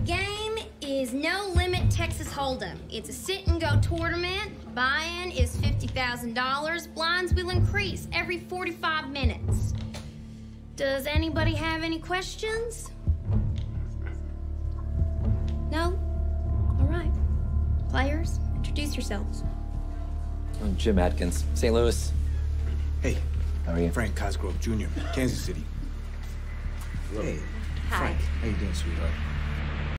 The game is No Limit Texas Hold'em. It's a sit and go tournament. Buy-in is $50,000. Blinds will increase every 45 minutes. Does anybody have any questions? No? All right. Players, introduce yourselves. I'm Jim Atkins, St. Louis. Hey, How are you? Frank Cosgrove Jr., Kansas City. Hey, Hi. Frank. How you doing, sweetheart?